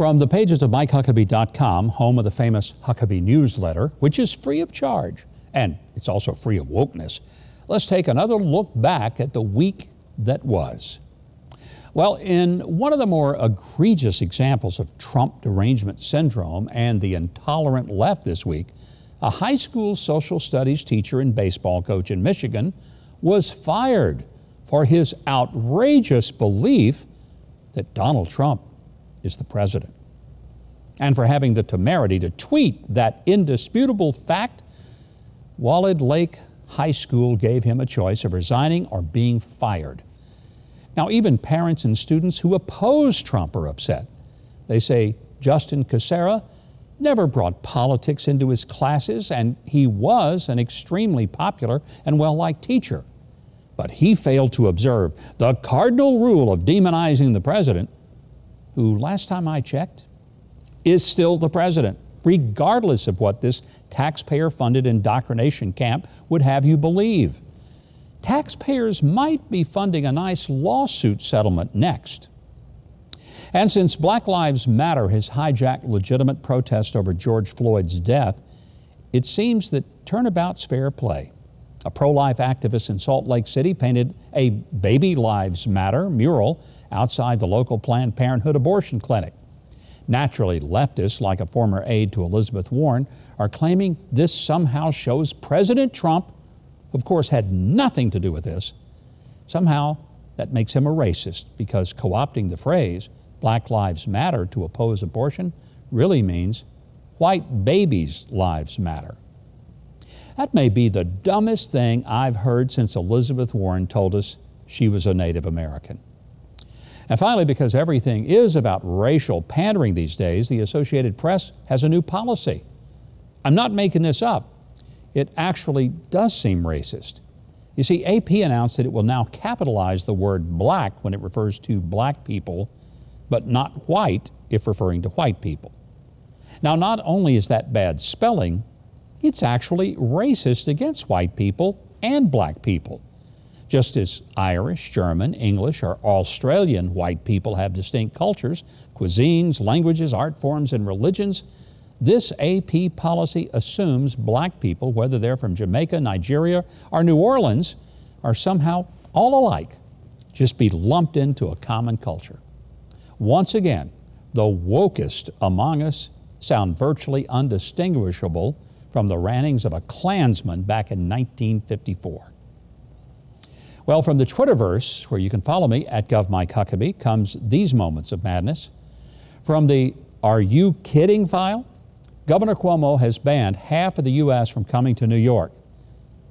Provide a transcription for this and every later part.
from the pages of MikeHuckabee.com, home of the famous Huckabee newsletter, which is free of charge, and it's also free of wokeness, let's take another look back at the week that was. Well, in one of the more egregious examples of Trump derangement syndrome and the intolerant left this week, a high school social studies teacher and baseball coach in Michigan was fired for his outrageous belief that Donald Trump is the president, and for having the temerity to tweet that indisputable fact. Walled Lake High School gave him a choice of resigning or being fired. Now, even parents and students who oppose Trump are upset. They say Justin Kucera never brought politics into his classes, and he was an extremely popular and well liked teacher. But he failed to observe the cardinal rule of demonizing the president who, last time I checked, is still the president, regardless of what this taxpayer funded indoctrination camp would have you believe. Taxpayers might be funding a nice lawsuit settlement next. And since Black Lives Matter has hijacked legitimate protest over George Floyd's death, it seems that turnabout's fair play. A pro life activist in Salt Lake City painted a Baby Lives Matter mural outside the local Planned Parenthood abortion clinic. Naturally, leftists, like a former aide to Elizabeth Warren, are claiming this somehow shows President Trump, of course had nothing to do with this, somehow that makes him a racist because co opting the phrase Black Lives Matter to oppose abortion really means white babies' lives matter. That may be the dumbest thing I've heard since Elizabeth Warren told us she was a Native American. And finally, because everything is about racial pandering these days, the Associated Press has a new policy. I'm not making this up. It actually does seem racist. You see, AP announced that it will now capitalize the word black when it refers to black people, but not white if referring to white people. Now, not only is that bad spelling, it's actually racist against white people and black people. Just as Irish, German, English, or Australian white people have distinct cultures, cuisines, languages, art forms, and religions, this AP policy assumes black people, whether they're from Jamaica, Nigeria, or New Orleans, are somehow all alike, just be lumped into a common culture. Once again, the wokest among us sound virtually undistinguishable from the rantings of a Klansman back in 1954. Well, from the Twitterverse, where you can follow me at GovMikeHuckabee, comes these moments of madness. From the Are You Kidding file, Governor Cuomo has banned half of the U.S. from coming to New York.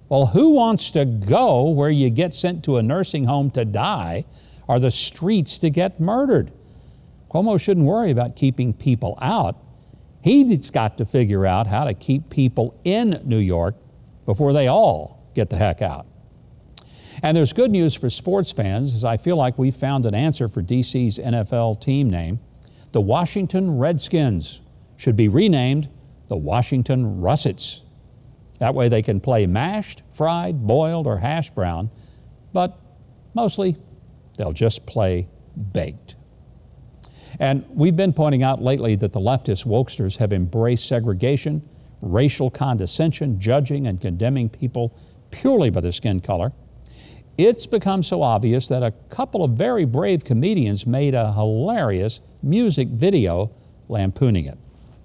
Well, who wants to go where you get sent to a nursing home to die or the streets to get murdered? Cuomo shouldn't worry about keeping people out. He's got to figure out how to keep people in New York before they all get the heck out. And there's good news for sports fans, as I feel like we found an answer for DC's NFL team name. The Washington Redskins should be renamed the Washington Russets. That way they can play mashed, fried, boiled, or hash brown, but mostly they'll just play baked. And we've been pointing out lately that the leftist wokesters have embraced segregation, racial condescension, judging and condemning people purely by their skin color. It's become so obvious that a couple of very brave comedians made a hilarious music video lampooning it.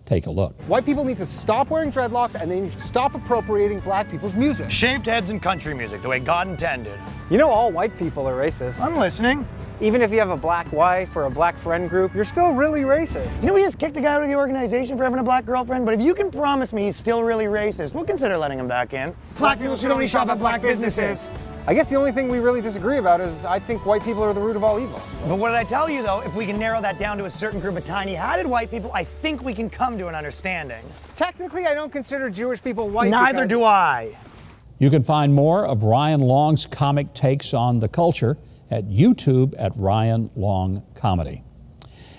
Take a look. White people need to stop wearing dreadlocks and they need to stop appropriating black people's music. Shaved heads and country music, the way God intended. You know all white people are racist. I'm listening. Even if you have a black wife or a black friend group, you're still really racist. You know, we just kicked a guy out of the organization for having a black girlfriend, but if you can promise me he's still really racist, we'll consider letting him back in. Black people should only shop at black businesses. I guess the only thing we really disagree about is I think white people are the root of all evil. But what did I tell you, though? If we can narrow that down to a certain group of tiny-hatted white people, I think we can come to an understanding. Technically, I don't consider Jewish people white. Neither because... do I. You can find more of Ryan Long's comic takes on the culture at YouTube at Ryan Long Comedy.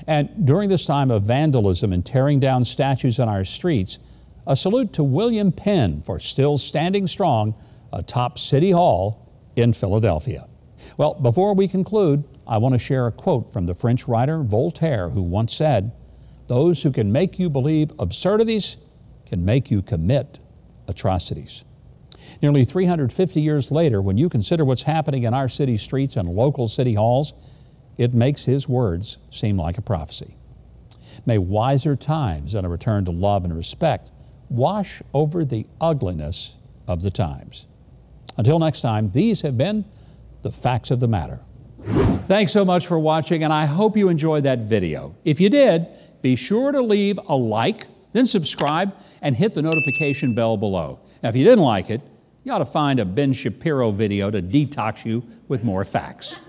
And during this time of vandalism and tearing down statues on our streets, a salute to William Penn for still standing strong atop City Hall in Philadelphia. Well, before we conclude, I want to share a quote from the French writer Voltaire, who once said, Those who can make you believe absurdities can make you commit atrocities. Nearly 350 years later, when you consider what's happening in our city streets and local city halls, it makes his words seem like a prophecy. May wiser times and a return to love and respect wash over the ugliness of the times. Until next time, these have been the facts of the matter. Thanks so much for watching, and I hope you enjoyed that video. If you did, be sure to leave a like, then subscribe, and hit the notification bell below. Now, if you didn't like it, you ought to find a Ben Shapiro video to detox you with more facts.